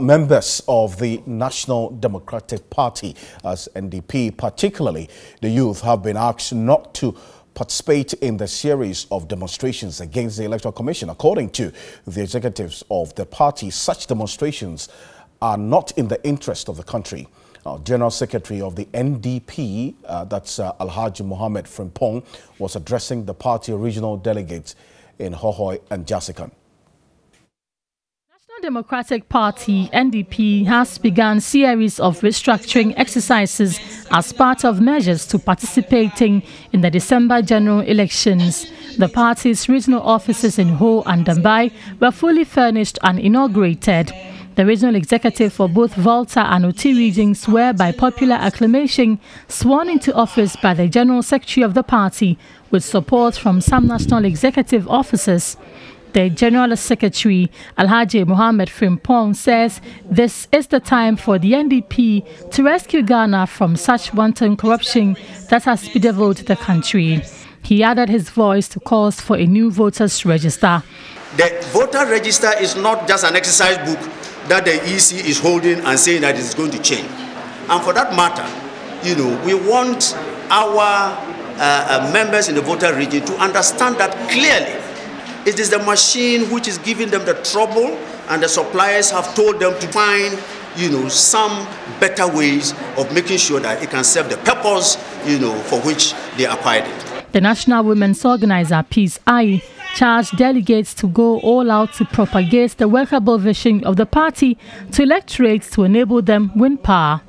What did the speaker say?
members of the National Democratic Party as NDP, particularly the youth, have been asked not to participate in the series of demonstrations against the Electoral Commission. According to the executives of the party, such demonstrations are not in the interest of the country. Uh, General Secretary of the NDP, uh, that's uh, Alhaji Mohammed Frimpong, was addressing the party regional delegates in Hohoe and Jasikan. Democratic Party NDP has begun series of restructuring exercises as part of measures to participating in the December general elections. The party's regional offices in Ho and Dambai were fully furnished and inaugurated. The regional executive for both Volta and Oti regions were, by popular acclamation, sworn into office by the General Secretary of the party with support from some national executive officers. The General Secretary, Alhaji Mohammed Frimpong, says this is the time for the NDP to rescue Ghana from such wanton corruption that has bedeviled the country. He added his voice to calls for a new voters register. The voter register is not just an exercise book that the EC is holding and saying that it's going to change. And for that matter, you know, we want our uh, uh, members in the voter region to understand that clearly it is the machine which is giving them the trouble, and the suppliers have told them to find, you know, some better ways of making sure that it can serve the purpose, you know, for which they acquired it. The National Women's Organizer, Peace I, charged delegates to go all out to propagate the workable vision of the party to electorates to enable them win power.